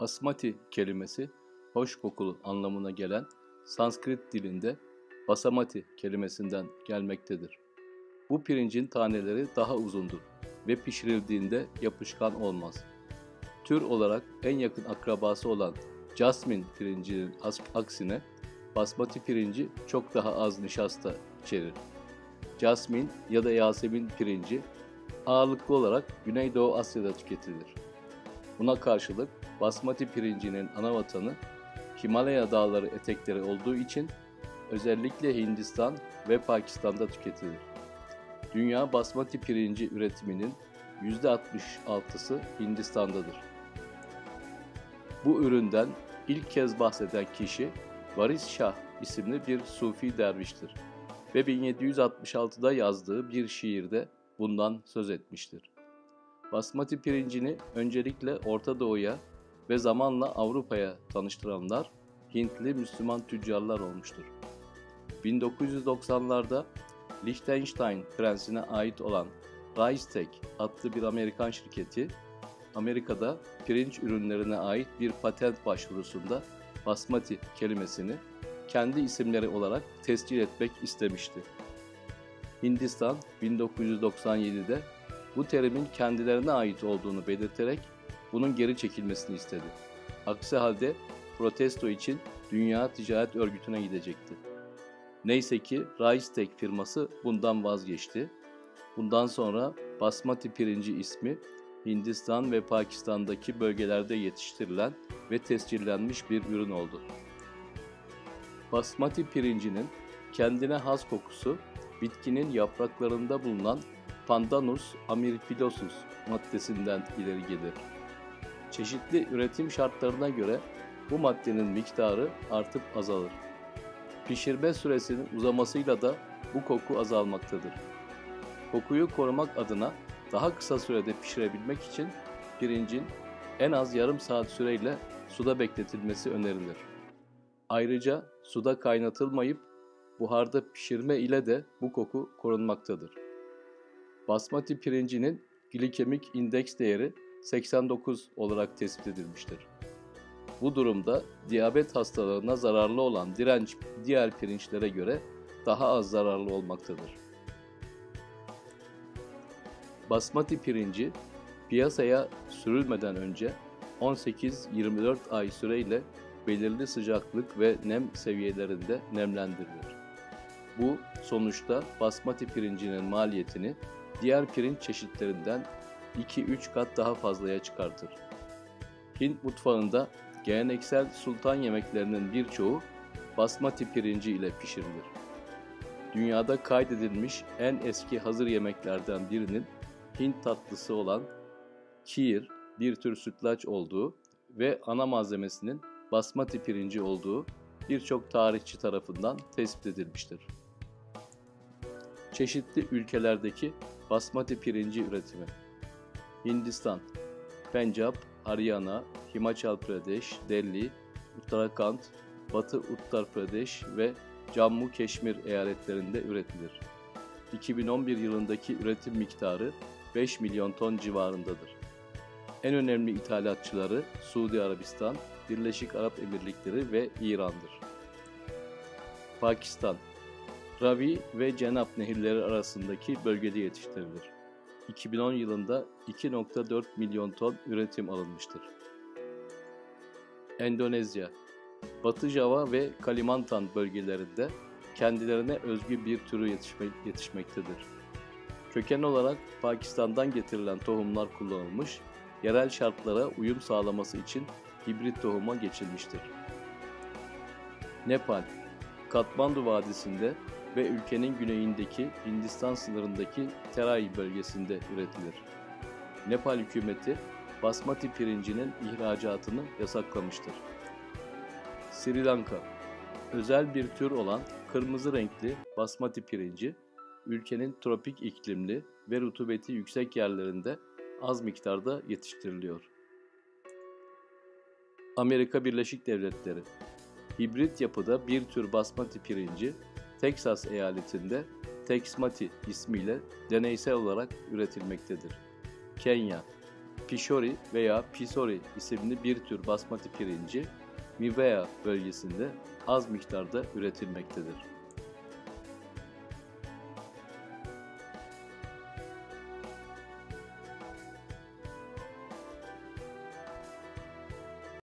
Basmati kelimesi hoş kokulu anlamına gelen Sanskrit dilinde basamati kelimesinden gelmektedir. Bu pirincin taneleri daha uzundur ve pişirildiğinde yapışkan olmaz. Tür olarak en yakın akrabası olan jasmin pirincinin aksine basmati pirinci çok daha az nişasta içerir. Jasmin ya da Yasemin pirinci ağırlıklı olarak Güneydoğu Asya'da tüketilir. Buna karşılık basmati pirincinin ana vatanı Himalaya dağları etekleri olduğu için özellikle Hindistan ve Pakistan'da tüketilir. Dünya basmati pirinci üretiminin %66'sı Hindistan'dadır. Bu üründen ilk kez bahseden kişi Varis Şah isimli bir Sufi derviştir ve 1766'da yazdığı bir şiirde bundan söz etmiştir. Basmati pirincini öncelikle Orta Doğu'ya ve zamanla Avrupa'ya tanıştıranlar Hintli Müslüman tüccarlar olmuştur. 1990'larda Liechtenstein prensine ait olan Ricetek adlı bir Amerikan şirketi, Amerika'da pirinç ürünlerine ait bir patent başvurusunda basmati kelimesini kendi isimleri olarak tescil etmek istemişti. Hindistan 1997'de bu terimin kendilerine ait olduğunu belirterek bunun geri çekilmesini istedi. Aksi halde protesto için Dünya Ticaret Örgütü'ne gidecekti. Neyse ki Raistek firması bundan vazgeçti. Bundan sonra basmati pirinci ismi Hindistan ve Pakistan'daki bölgelerde yetiştirilen ve tescillenmiş bir ürün oldu. Basmati pirincinin kendine has kokusu bitkinin yapraklarında bulunan Pandanus amyriphilosus maddesinden ileri gelir. Çeşitli üretim şartlarına göre bu maddenin miktarı artıp azalır. Pişirme süresinin uzamasıyla da bu koku azalmaktadır. Kokuyu korumak adına daha kısa sürede pişirebilmek için pirincin en az yarım saat süreyle suda bekletilmesi önerilir. Ayrıca suda kaynatılmayıp buharda pişirme ile de bu koku korunmaktadır. Basmati pirincinin glikemik indeks değeri 89 olarak tespit edilmiştir. Bu durumda diyabet hastalarına zararlı olan direnç diğer pirinçlere göre daha az zararlı olmaktadır. Basmati pirinci piyasaya sürülmeden önce 18-24 ay süreyle belirli sıcaklık ve nem seviyelerinde nemlendirilir. Bu sonuçta basmati pirincinin maliyetini diğer pirinç çeşitlerinden 2-3 kat daha fazlaya çıkartır. Hint mutfağında geleneksel sultan yemeklerinin birçoğu basmati pirinci ile pişirilir. Dünyada kaydedilmiş en eski hazır yemeklerden birinin Hint tatlısı olan kir, bir tür sütlaç olduğu ve ana malzemesinin basmati pirinci olduğu birçok tarihçi tarafından tespit edilmiştir. Çeşitli ülkelerdeki basmati pirinci üretimi Hindistan, Pencap, Haryana, Himachal Pradesh, Delhi, Uttarakhand, Batı Uttar Pradesh ve Jammu Keşmir eyaletlerinde üretilir. 2011 yılındaki üretim miktarı 5 milyon ton civarındadır. En önemli ithalatçıları Suudi Arabistan, Birleşik Arap Emirlikleri ve İran'dır. Pakistan Ravi ve Cenap nehirleri arasındaki bölgede yetiştirilir. 2010 yılında 2.4 milyon ton üretim alınmıştır. Endonezya Batı Java ve Kalimantan bölgelerinde kendilerine özgü bir türü yetişme, yetişmektedir. Köken olarak Pakistan'dan getirilen tohumlar kullanılmış, yerel şartlara uyum sağlaması için hibrit tohuma geçilmiştir. Nepal Katmandu Vadisi'nde ve ülkenin güneyindeki Hindistan sınırındaki Terai bölgesinde üretilir. Nepal hükümeti basmati pirincinin ihracatını yasaklamıştır. Sri Lanka Özel bir tür olan kırmızı renkli basmati pirinci, ülkenin tropik iklimli ve rutubeti yüksek yerlerinde az miktarda yetiştiriliyor. Amerika Birleşik Devletleri Hibrit yapıda bir tür basmati pirinci Teksas eyaletinde Texmati ismiyle deneysel olarak üretilmektedir. Kenya Pishori veya Pisori isimli bir tür basmati pirinci Mivea bölgesinde az miktarda üretilmektedir.